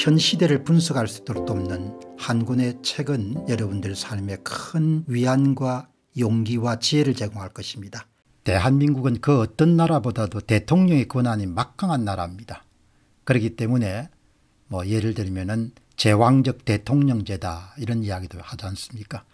현 시대를 분석할 수 있도록 돕는 한 권의 책은 여러분들 삶에 큰 위안과 용기와 지혜를 제공할 것입니다. 대한민국은 그 어떤 나라보다도 대통령의 권한이 막강한 나라입니다. 그렇기 때문에 뭐 예를 들면 제왕적 대통령제다 이런 이야기도 하지 않습니까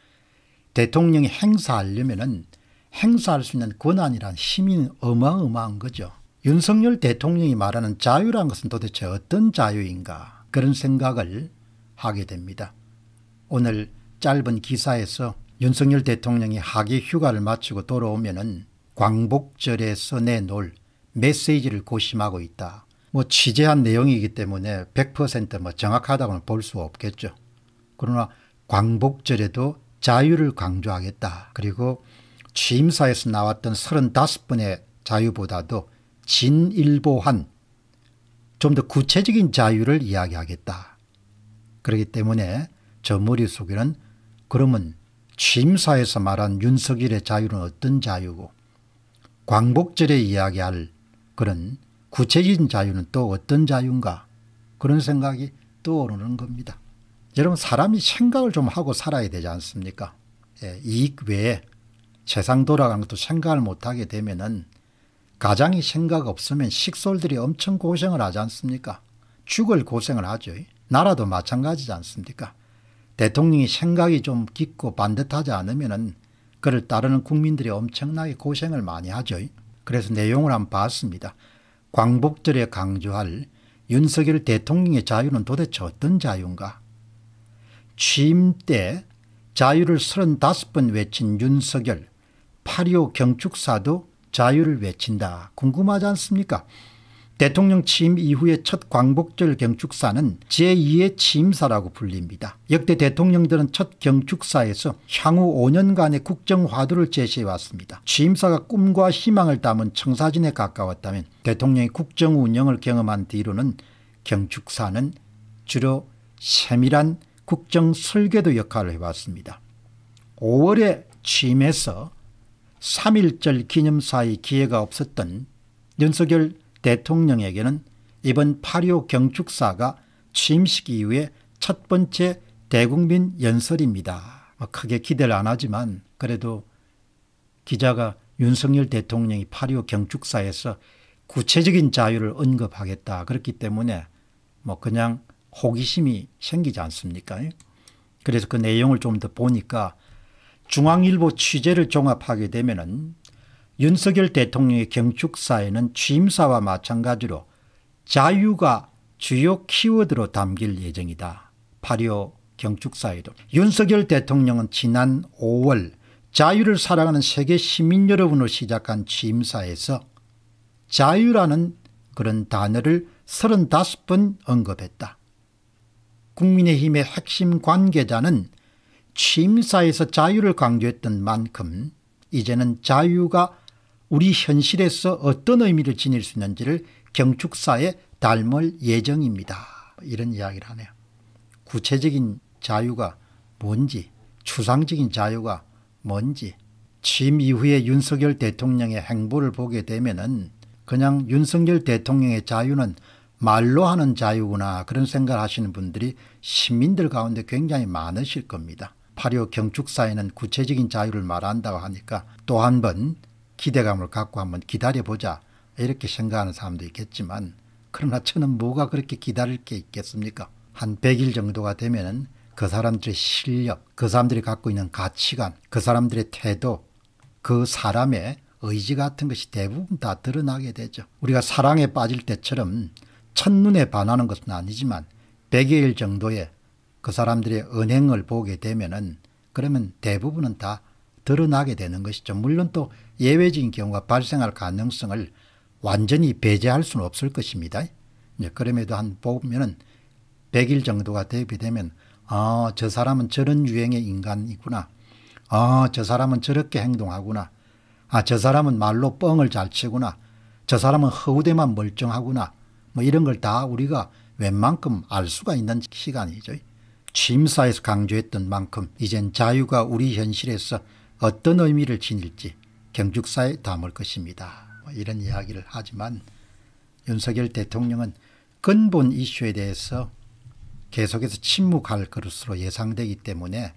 대통령이 행사하려면 행사할 수 있는 권한이란 힘이 어마어마한 거죠. 윤석열 대통령이 말하는 자유란 것은 도대체 어떤 자유인가 그런 생각을 하게 됩니다. 오늘 짧은 기사에서 윤석열 대통령이 하계 휴가를 마치고 돌아오면 광복절에서 내놓을 메시지를 고심하고 있다. 뭐 취재한 내용이기 때문에 100%뭐 정확하다고는 볼 수 없겠죠. 그러나 광복절에도 자유를 강조하겠다. 그리고 취임사에서 나왔던 35번의 자유보다도 진일보한 좀 더 구체적인 자유를 이야기하겠다. 그렇기 때문에 저 머릿속에는 그러면 취임사에서 말한 윤석열의 자유는 어떤 자유고 광복절에 이야기할 그런 구체적인 자유는 또 어떤 자유인가 그런 생각이 떠오르는 겁니다. 여러분 사람이 생각을 좀 하고 살아야 되지 않습니까 예, 이익 외에 세상 돌아가는 것도 생각을 못하게 되면 은 가장이 생각 없으면 식솔들이 엄청 고생을 하지 않습니까 죽을 고생을 하죠. 나라도 마찬가지지 않습니까 대통령이 생각이 좀 깊고 반듯하지 않으면 은 그를 따르는 국민들이 엄청나게 고생을 많이 하죠. 그래서 내용을 한번 봤습니다. 광복절에 강조할 윤석열 대통령의 자유는 도대체 어떤 자유인가 취임 때 자유를 35번 외친 윤석열 8.25 경축사도 자유를 외친다 궁금하지 않습니까 대통령 취임 이후의 첫 광복절 경축사는 제2의 취임사라고 불립니다. 역대 대통령들은 첫 경축사에서 향후 5년간의 국정화두를 제시해왔습니다. 취임사가 꿈과 희망을 담은 청사진에 가까웠다면 대통령이 국정 운영을 경험한 뒤로는 경축사는 주로 세밀한 국정 설계도 역할을 해왔습니다. 5월에 취임해서 3.1절 기념사의 기회가 없었던 윤석열 대통령에게는 이번 8.25 경축사가 취임식 이후에 첫 번째 대국민 연설입니다. 뭐 크게 기대를 안 하지만 그래도 기자가 윤석열 대통령이 8.25 경축사에서 구체적인 자유를 언급하겠다 그렇기 때문에 뭐 그냥 호기심이 생기지 않습니까 그래서 그 내용을 좀 더 보니까 중앙일보 취재를 종합하게 되면 은 윤석열 대통령의 경축사에는 취임사와 마찬가지로 자유가 주요 키워드로 담길 예정이다. 8.25 경축사에도 윤석열 대통령은 지난 5월 자유를 사랑하는 세계 시민 여러분으로 시작한 취임사에서 자유라는 그런 단어를 35번 언급했다. 국민의힘의 핵심 관계자는 취임사에서 자유를 강조했던 만큼 이제는 자유가 우리 현실에서 어떤 의미를 지닐 수 있는지를 경축사에 닮을 예정입니다. 이런 이야기를 하네요. 구체적인 자유가 뭔지 추상적인 자유가 뭔지 취임 이후에 윤석열 대통령의 행보를 보게 되면 은 그냥 윤석열 대통령의 자유는 말로 하는 자유구나 그런 생각을 하시는 분들이 시민들 가운데 굉장히 많으실 겁니다. 8.25 경축사에는 구체적인 자유를 말한다고 하니까 또 한 번 기대감을 갖고 한번 기다려보자. 이렇게 생각하는 사람도 있겠지만 그러나 저는 뭐가 그렇게 기다릴 게 있겠습니까? 한 100일 정도가 되면 그 사람들의 실력 그 사람들이 갖고 있는 가치관 그 사람들의 태도 그 사람의 의지 같은 것이 대부분 다 드러나게 되죠. 우리가 사랑에 빠질 때처럼 첫눈에 반하는 것은 아니지만 100일 정도의 그 사람들의 은행을 보게 되면 그러면 대부분은 다 드러나게 되는 것이죠. 물론 또 예외적인 경우가 발생할 가능성을 완전히 배제할 수는 없을 것입니다. 그럼에도 한 보면은 100일 정도가 대비되면 아, 저 사람은 저런 유행의 인간이구나. 아, 저 사람은 저렇게 행동하구나. 아, 저 사람은 말로 뻥을 잘 치구나. 저 사람은 허우대만 멀쩡하구나. 뭐 이런 걸 다 우리가 웬만큼 알 수가 있는 시간이죠. 취임사에서 강조했던 만큼 이젠 자유가 우리 현실에서 어떤 의미를 지닐지 경축사에 담을 것입니다. 뭐 이런 이야기를 하지만 윤석열 대통령은 근본 이슈에 대해서 계속해서 침묵할 것으로 예상되기 때문에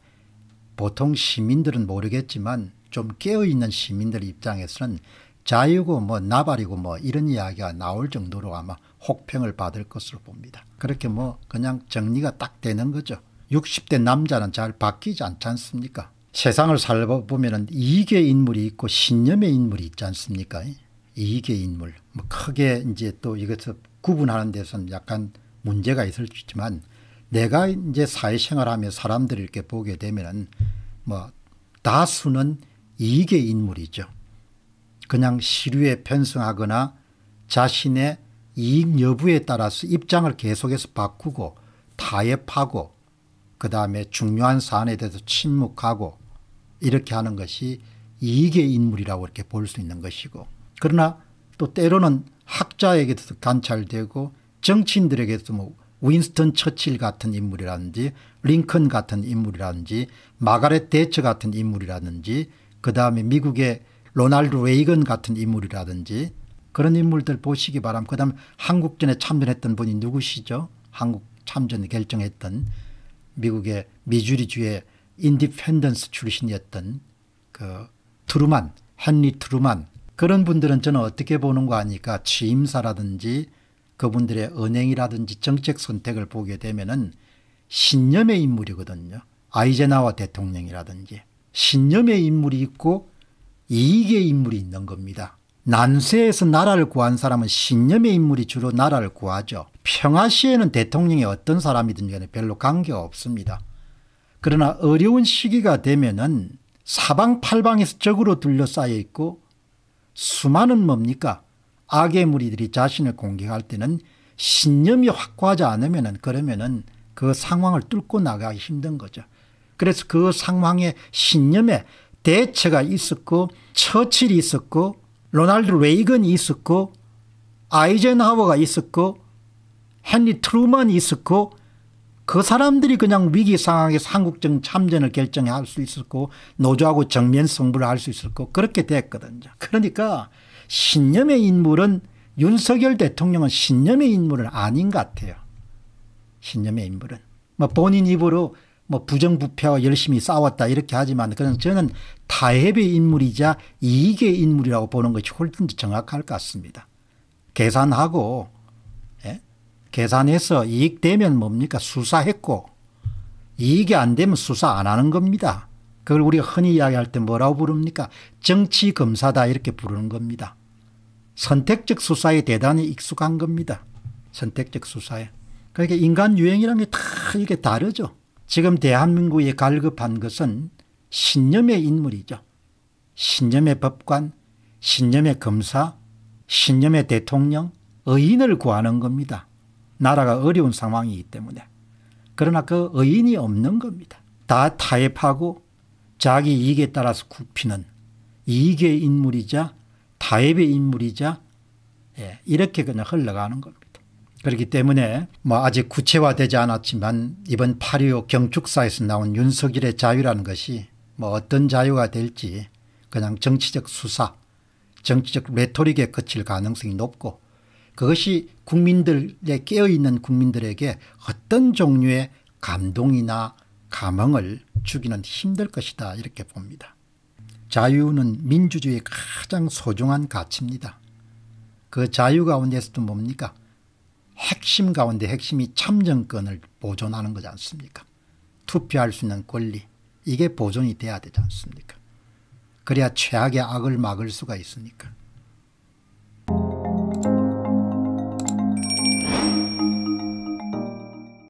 보통 시민들은 모르겠지만 좀 깨어있는 시민들 입장에서는 자유고 뭐 나발이고 뭐 이런 이야기가 나올 정도로 아마 혹평을 받을 것으로 봅니다. 그렇게 뭐 그냥 정리가 딱 되는 거죠. 60대 남자는 잘 바뀌지 않지 않습니까? 세상을 살아보면 이익의 인물이 있고 신념의 인물이 있지 않습니까? 이익의 인물. 뭐 크게 이제 또 이것을 구분하는 데서는 약간 문제가 있을 수 있지만 내가 이제 사회생활하며 사람들을 이렇게 보게 되면은 뭐 다수는 이익의 인물이죠. 그냥 시류에 편승하거나 자신의 이익 여부에 따라서 입장을 계속해서 바꾸고 타협하고 그 다음에 중요한 사안에 대해서 침묵하고 이렇게 하는 것이 이익의 인물이라고 이렇게 볼 수 있는 것이고 그러나 또 때로는 학자에게도 관찰되고 정치인들에게도 뭐 윈스턴 처칠 같은 인물이라든지 링컨 같은 인물이라든지 마가렛 대처 같은 인물이라든지 그 다음에 미국의 로날드 레이건 같은 인물이라든지 그런 인물들 보시기 바랍니다. 그 다음 한국전에 참전했던 분이 누구시죠? 한국 참전 결정했던 미국의 미주리주의 인디펜던스 출신이었던 그 트루만, 헨리 트루만 그런 분들은 저는 어떻게 보는가 하니까 취임사라든지 그분들의 언행이라든지 정책 선택을 보게 되면은 신념의 인물이거든요. 아이제나와 대통령이라든지 신념의 인물이 있고 이익의 인물이 있는 겁니다. 난세에서 나라를 구한 사람은 신념의 인물이 주로 나라를 구하죠. 평화 시에는 대통령이 어떤 사람이든 간에 별로 관계가 없습니다. 그러나 어려운 시기가 되면은 사방팔방에서 적으로 둘러싸여 있고 수많은 뭡니까 악의 무리들이 자신을 공격할 때는 신념이 확고하지 않으면 그러면은 그 상황을 뚫고 나가기 힘든 거죠. 그래서 그 상황에 신념에 대처가 있었고 처칠이 있었고 로날드 레이건이 있었고 아이젠하워가 있었고 헨리 트루먼이 있었고 그 사람들이 그냥 위기 상황에서 한국전 참전을 결정할 수 있었고 노조하고 정면 승부를 할 수 있었고 그렇게 됐거든요. 그러니까 신념의 인물은 윤석열 대통령은 신념의 인물은 아닌 것 같아요. 신념의 인물은. 뭐 본인 입으로 뭐 부정부패와 열심히 싸웠다 이렇게 하지만 그는 저는 타협의 인물이자 이익의 인물이라고 보는 것이 훨씬 더 정확할 것 같습니다. 계산하고 예? 계산해서 이익되면 뭡니까 수사했고 이익이 안 되면 수사 안 하는 겁니다. 그걸 우리가 흔히 이야기할 때 뭐라고 부릅니까 정치검사다 이렇게 부르는 겁니다. 선택적 수사에 대단히 익숙한 겁니다. 선택적 수사에. 그러니까 인간 유행이라는 게 다 이게 다르죠. 지금 대한민국이 갈급한 것은 신념의 인물이죠. 신념의 법관, 신념의 검사, 신념의 대통령, 의인을 구하는 겁니다. 나라가 어려운 상황이기 때문에. 그러나 그 의인이 없는 겁니다. 다 타협하고 자기 이익에 따라서 굽히는 이익의 인물이자 타협의 인물이자 예, 이렇게 그냥 흘러가는 겁니다. 그렇기 때문에 뭐 아직 구체화되지 않았지만 이번 8.25 경축사에서 나온 윤석열의 자유라는 것이 뭐 어떤 자유가 될지 그냥 정치적 수사 정치적 레토릭에 그칠 가능성이 높고 그것이 국민들에 깨어있는 국민들에게 어떤 종류의 감동이나 감흥을 주기는 힘들 것이다 이렇게 봅니다. 자유는 민주주의의 가장 소중한 가치입니다. 그 자유 가운데서도 뭡니까 핵심 가운데 핵심이 참정권을 보존하는 거지 않습니까? 투표할 수 있는 권리 이게 보존이 돼야 되지 않습니까? 그래야 최악의 악을 막을 수가 있으니까